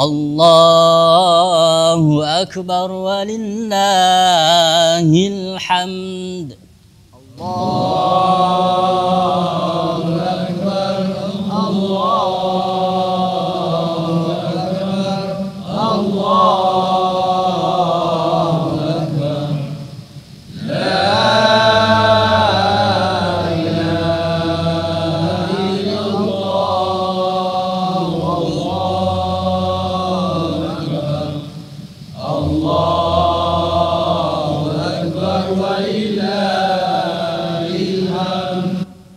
الله أكبر ولله الحمد. الله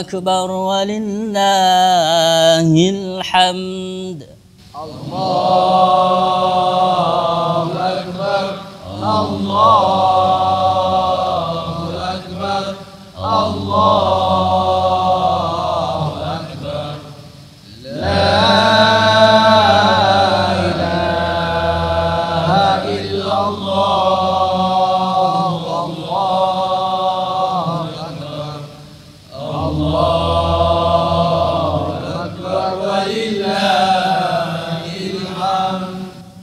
أكبر ولله الحمد. الله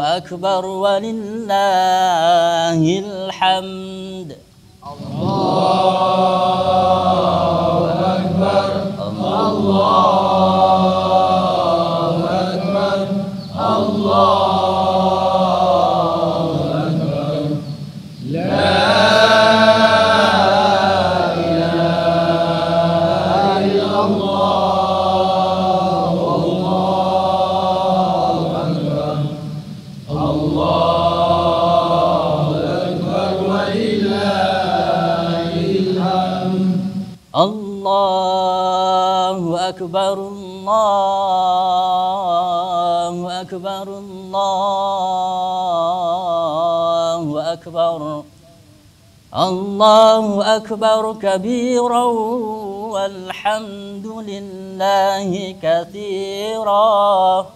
أكبر ولله الحمد. الله أكبر. الله أكبر. الله الله أكبر الله أكبر الله أكبر الله أكبر كبيرا والحمد لله كثيرا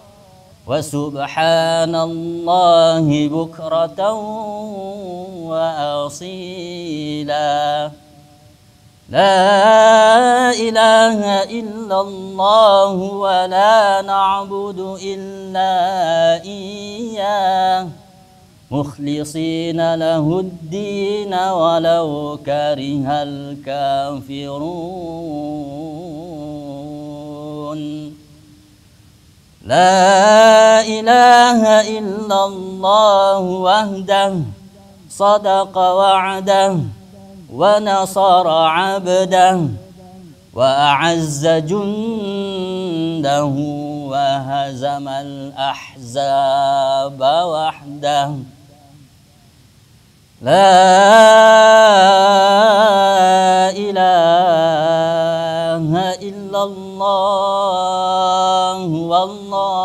وسبحان الله بكرة وأصيلا لا إله إلا الله ولا نعبد إلا إياه. مخلصين له الدين ولو كره الكافرون. لا إله إلا الله وحده صدق وعده. ونصر عبده وأعز جنده وهزم الأحزاب وحده. إله إلا الله والله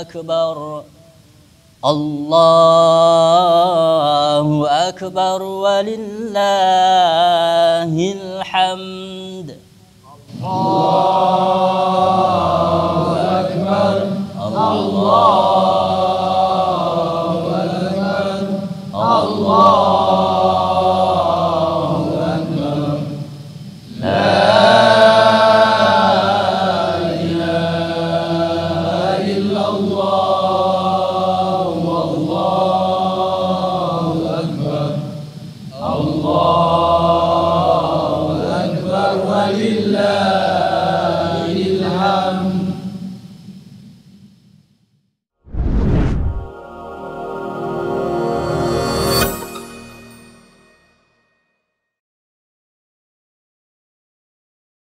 أكبر. الله أكبر ولله الحمد. الله